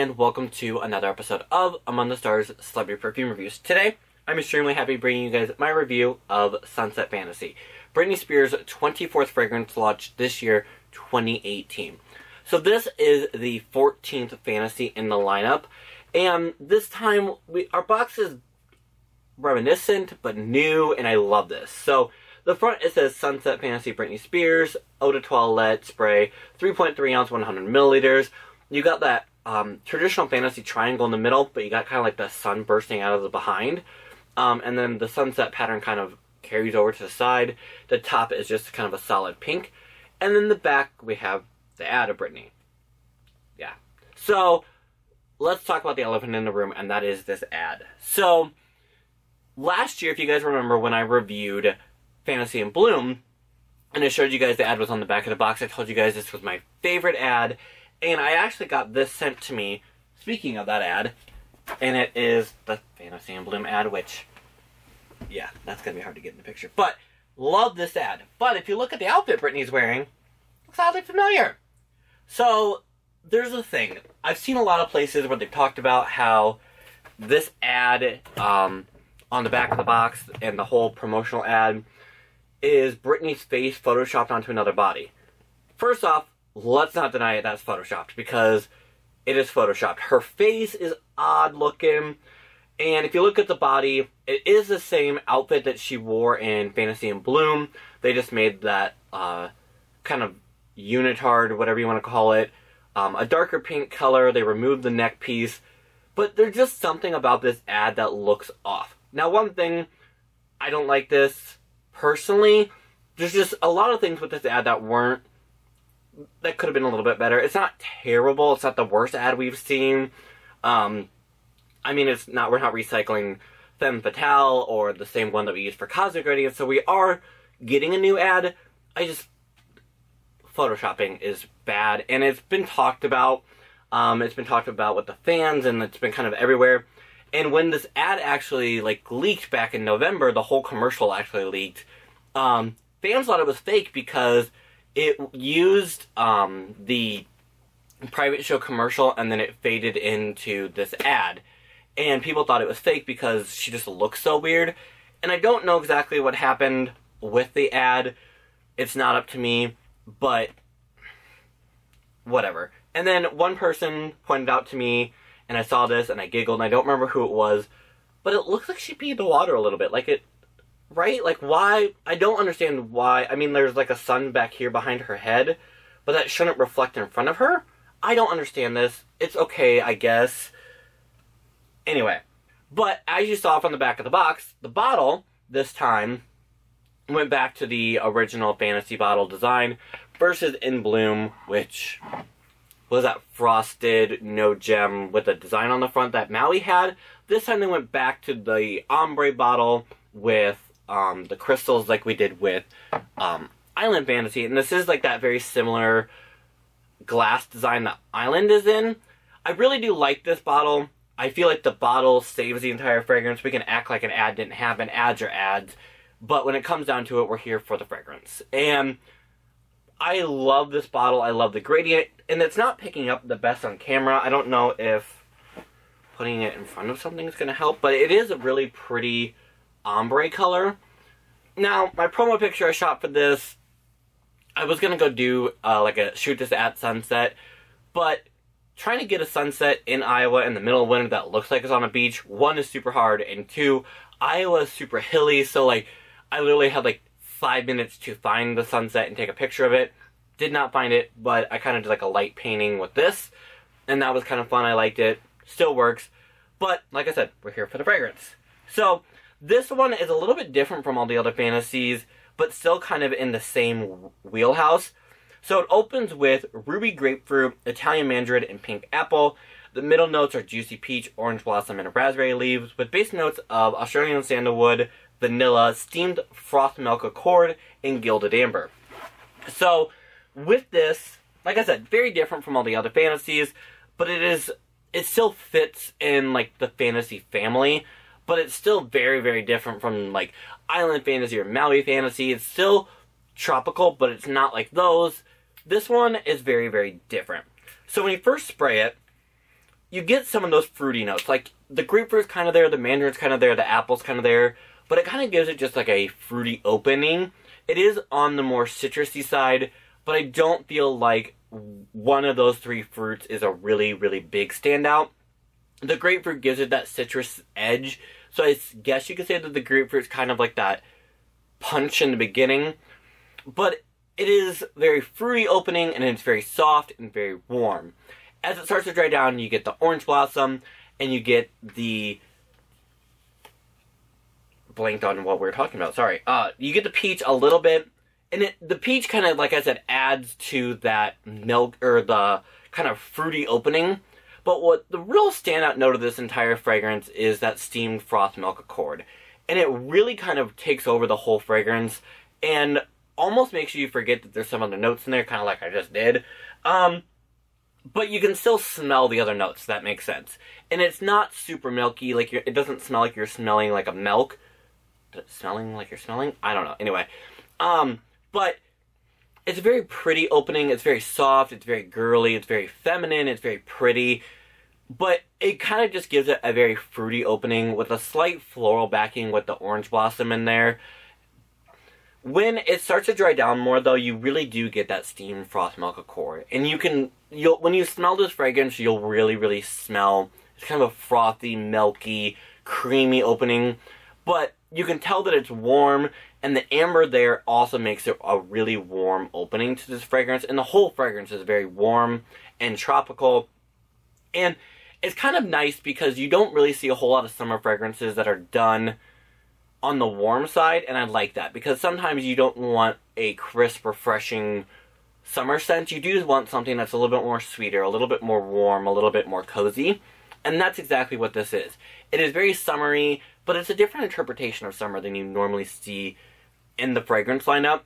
and welcome to another episode of Among the Stars Celebrity Perfume Reviews. Today, I'm extremely happy bringing you guys my review of Sunset Fantasy, Britney Spears' 24th fragrance launched this year, 2018. So this is the 14th fantasy in the lineup, and this time we our box is reminiscent but new, and I love this. So the front it says Sunset Fantasy Britney Spears Eau de Toilette spray, 3.3 ounce, 100 milliliters. You got that um, traditional fantasy triangle in the middle, but you got kind of like the sun bursting out of the behind. Um, and then the sunset pattern kind of carries over to the side. The top is just kind of a solid pink. And then the back, we have the ad of Britney. Yeah. So, let's talk about the elephant in the room, and that is this ad. So, last year, if you guys remember when I reviewed Fantasy in Bloom, and I showed you guys the ad was on the back of the box, I told you guys this was my favorite ad, and I actually got this sent to me, speaking of that ad, and it is the Fantasy Bloom ad, which, yeah, that's going to be hard to get in the picture. But, love this ad. But if you look at the outfit Britney's wearing, looks oddly familiar. So, there's a thing. I've seen a lot of places where they've talked about how this ad um, on the back of the box and the whole promotional ad is Britney's face photoshopped onto another body. First off, let's not deny it that's photoshopped because it is photoshopped. Her face is odd looking. And if you look at the body, it is the same outfit that she wore in Fantasy in Bloom. They just made that uh, kind of unitard, whatever you want to call it, um, a darker pink color. They removed the neck piece. But there's just something about this ad that looks off. Now, one thing, I don't like this personally. There's just a lot of things with this ad that weren't that could have been a little bit better. It's not terrible. It's not the worst ad we've seen. Um, I mean, it's not. We're not recycling Femme Fatale or the same one that we used for Cosmic Radiance. So we are getting a new ad. I just photoshopping is bad, and it's been talked about. Um, it's been talked about with the fans, and it's been kind of everywhere. And when this ad actually like leaked back in November, the whole commercial actually leaked. Um, fans thought it was fake because it used um, the private show commercial and then it faded into this ad. And people thought it was fake because she just looks so weird. And I don't know exactly what happened with the ad. It's not up to me, but whatever. And then one person pointed out to me, and I saw this and I giggled, and I don't remember who it was, but it looks like she peed the water a little bit. Like it right? Like, why? I don't understand why. I mean, there's like a sun back here behind her head, but that shouldn't reflect in front of her. I don't understand this. It's okay, I guess. Anyway, but as you saw from the back of the box, the bottle this time went back to the original fantasy bottle design versus in bloom, which was that frosted no gem with a design on the front that Maui had. This time they went back to the ombre bottle with um, the crystals like we did with um, Island Fantasy. And this is like that very similar glass design that Island is in. I really do like this bottle. I feel like the bottle saves the entire fragrance. We can act like an ad didn't happen. Ads are ads. But when it comes down to it, we're here for the fragrance. And I love this bottle. I love the gradient. And it's not picking up the best on camera. I don't know if putting it in front of something is going to help. But it is a really pretty ombre color. Now, my promo picture I shot for this, I was gonna go do uh, like a shoot this at sunset, but trying to get a sunset in Iowa in the middle of winter that looks like it's on a beach, one is super hard, and two, Iowa is super hilly, so like I literally had like five minutes to find the sunset and take a picture of it. Did not find it, but I kind of did like a light painting with this, and that was kind of fun. I liked it. Still works. But like I said, we're here for the fragrance. So this one is a little bit different from all the other fantasies, but still kind of in the same wheelhouse. So it opens with ruby grapefruit, Italian mandarin, and pink apple. The middle notes are juicy peach, orange blossom, and raspberry leaves, with base notes of Australian sandalwood, vanilla, steamed froth milk accord, and gilded amber. So with this, like I said, very different from all the other fantasies, but it is it still fits in like the fantasy family but it's still very, very different from like Island Fantasy or Maui Fantasy. It's still tropical, but it's not like those. This one is very, very different. So when you first spray it, you get some of those fruity notes. Like the grapefruit's kind of there, the mandarin's kind of there, the apple's kind of there, but it kind of gives it just like a fruity opening. It is on the more citrusy side, but I don't feel like one of those three fruits is a really, really big standout. The grapefruit gives it that citrus edge, so I guess you could say that the grapefruit's kind of like that punch in the beginning, but it is very fruity opening and it's very soft and very warm. As it starts to dry down, you get the orange blossom and you get the blanked on what we are talking about. Sorry. Uh, you get the peach a little bit, and it, the peach kind of, like I said, adds to that milk or the kind of fruity opening. But what the real standout note of this entire fragrance is that steamed froth milk accord, and it really kind of takes over the whole fragrance and almost makes you forget that there's some other notes in there, kind of like I just did. Um, but you can still smell the other notes. That makes sense, and it's not super milky. Like it doesn't smell like you're smelling like a milk. Smelling like you're smelling? I don't know. Anyway, um, but it's a very pretty opening. It's very soft. It's very girly. It's very feminine. It's very pretty. But it kind of just gives it a very fruity opening with a slight floral backing with the orange blossom in there. When it starts to dry down more, though, you really do get that steamed froth milk accord, and you can you'll when you smell this fragrance, you'll really really smell it's kind of a frothy, milky, creamy opening, but you can tell that it's warm, and the amber there also makes it a really warm opening to this fragrance, and the whole fragrance is very warm and tropical, and it's kind of nice because you don't really see a whole lot of summer fragrances that are done on the warm side, and I like that because sometimes you don't want a crisp, refreshing summer scent. You do want something that's a little bit more sweeter, a little bit more warm, a little bit more cozy, and that's exactly what this is. It is very summery, but it's a different interpretation of summer than you normally see in the fragrance lineup.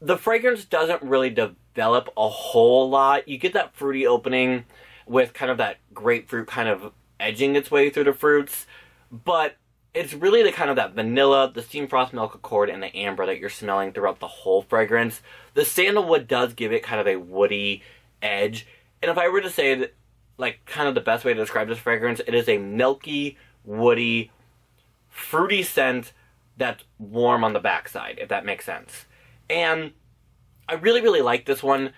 The fragrance doesn't really develop a whole lot. You get that fruity opening with kind of that grapefruit kind of edging its way through the fruits, but it's really the kind of that vanilla, the steam froth milk accord, and the amber that you're smelling throughout the whole fragrance. The sandalwood does give it kind of a woody edge. And if I were to say that, like, kind of the best way to describe this fragrance, it is a milky, woody, fruity scent that's warm on the backside, if that makes sense. And I really, really like this one.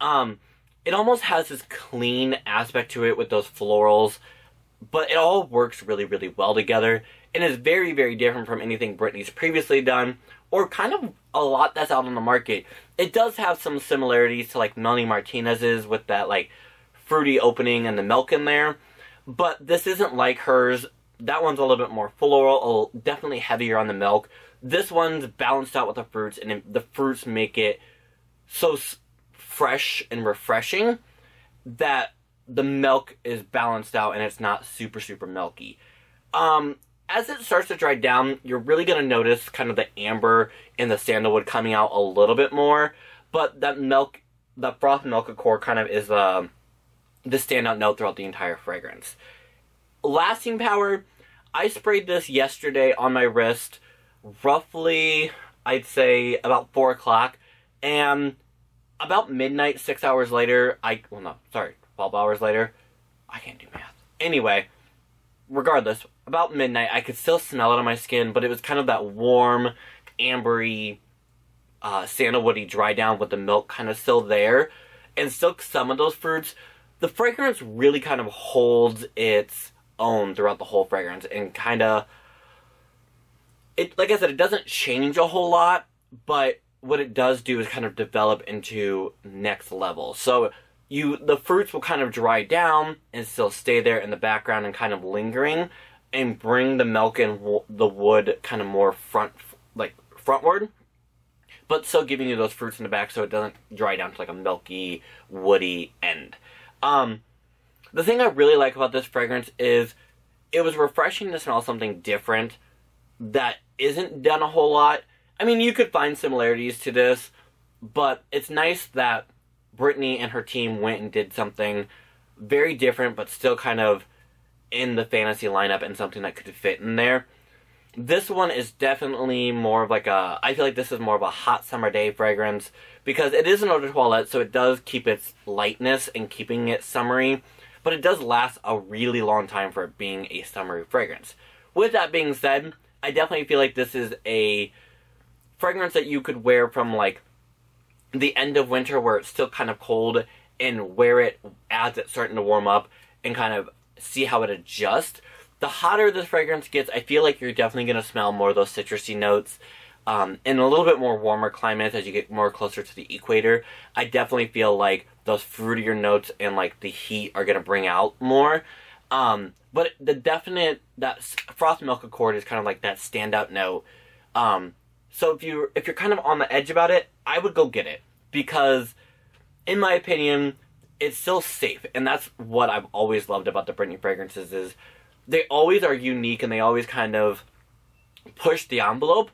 Um, it almost has this clean aspect to it with those florals, but it all works really, really well together and is very, very different from anything Britney's previously done, or kind of a lot that's out on the market. It does have some similarities to like Melanie Martinez's with that like fruity opening and the milk in there, but this isn't like hers. That one's a little bit more floral, definitely heavier on the milk. This one's balanced out with the fruits, and the fruits make it so fresh and refreshing that the milk is balanced out and it's not super super milky. Um, as it starts to dry down, you're really going to notice kind of the amber and the sandalwood coming out a little bit more. But that milk, the froth milk accord kind of is uh, the standout note throughout the entire fragrance. Lasting power, I sprayed this yesterday on my wrist, roughly, I'd say about 4 o'clock. And about midnight, six hours later, I, well, no, sorry, 12 hours later, I can't do math. Anyway, regardless, about midnight, I could still smell it on my skin, but it was kind of that warm, ambery, uh, sandalwoody dry down with the milk kind of still there, and still some of those fruits. The fragrance really kind of holds its own throughout the whole fragrance, and kind of, it like I said, it doesn't change a whole lot, but what it does do is kind of develop into next level. So you the fruits will kind of dry down and still stay there in the background and kind of lingering and bring the milk and the wood kind of more front like frontward but still giving you those fruits in the back so it doesn't dry down to like a milky woody end um the thing i really like about this fragrance is it was refreshing to smell something different that isn't done a whole lot i mean you could find similarities to this but it's nice that Britney and her team went and did something very different, but still kind of in the fantasy lineup and something that could fit in there. This one is definitely more of like a. I feel like this is more of a hot summer day fragrance because it is an eau de toilette, so it does keep its lightness and keeping it summery. But it does last a really long time for it being a summery fragrance. With that being said, I definitely feel like this is a fragrance that you could wear from like the end of winter where it's still kind of cold and wear it as it's starting to warm up and kind of see how it adjusts. The hotter this fragrance gets, I feel like you're definitely going to smell more of those citrusy notes. Um, in a little bit more warmer climates, as you get more closer to the equator, I definitely feel like those fruitier notes and like the heat are to bring out more. Um, but the definite that froth milk accord is kind of like that standout note. Um, so if you if you're kind of on the edge about it, I would go get it because, in my opinion, it's still safe, and that's what I've always loved about the Britney fragrances is they always are unique and they always kind of push the envelope,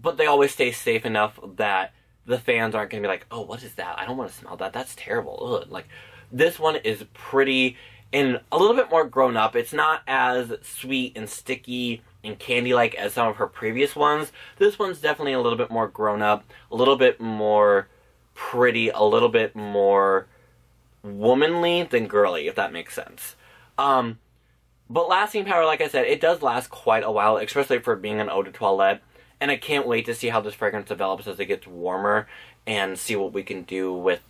but they always stay safe enough that the fans aren't going to be like, oh, what is that? I don't want to smell that. That's terrible. Ugh. Like this one is pretty and a little bit more grown up. It's not as sweet and sticky and candy like as some of her previous ones. This one's definitely a little bit more grown up, a little bit more pretty, a little bit more womanly than girly, if that makes sense. Um, but lasting power, like I said, it does last quite a while, especially for being an eau de toilette. And I can't wait to see how this fragrance develops as it gets warmer and see what we can do with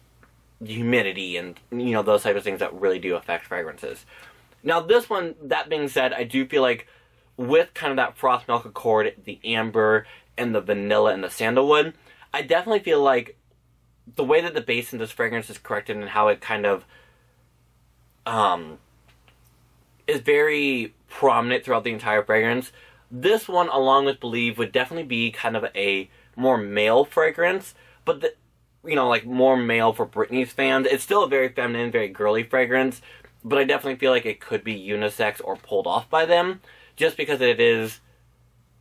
humidity and you know those type of things that really do affect fragrances. Now this one, that being said, I do feel like with kind of that froth milk accord, the amber and the vanilla and the sandalwood, I definitely feel like the way that the base in this fragrance is corrected and how it kind of um is very prominent throughout the entire fragrance. This one, along with Believe, would definitely be kind of a more male fragrance, but the, you know, like more male for Britney's fans. It's still a very feminine, very girly fragrance, but I definitely feel like it could be unisex or pulled off by them, just because it is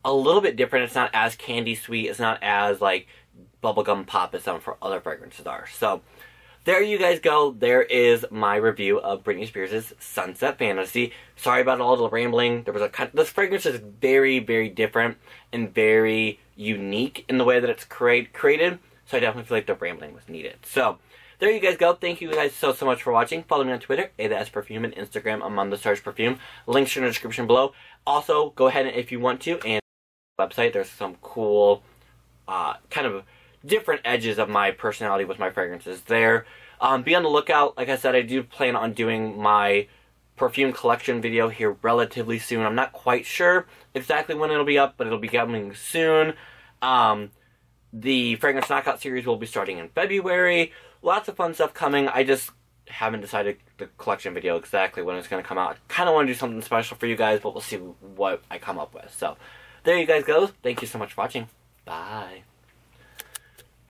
a little bit different. It's not as candy sweet. It's not as like bubblegum pop as some for other fragrances are. So there you guys go. There is my review of Britney Spears' Sunset Fantasy. Sorry about all the rambling. There was a cut. this fragrance is very, very different and very unique in the way that it's create, created. So I definitely feel like the rambling was needed. So there you guys go. Thank you guys so, so much for watching. Follow me on Twitter, A Perfume, and Instagram, Among the Stars Perfume. Links are in the description below. Also, go ahead and if you want to, and website, there's some cool, uh, kind of different edges of my personality with my fragrances there. Um, be on the lookout. Like I said, I do plan on doing my perfume collection video here relatively soon. I'm not quite sure exactly when it'll be up, but it'll be coming soon. Um, the Fragrance Knockout series will be starting in February. Lots of fun stuff coming. I just haven't decided the collection video exactly when it's going to come out. I kind of want to do something special for you guys, but we'll see what I come up with. So, there you guys go. Thank you so much for watching. Bye.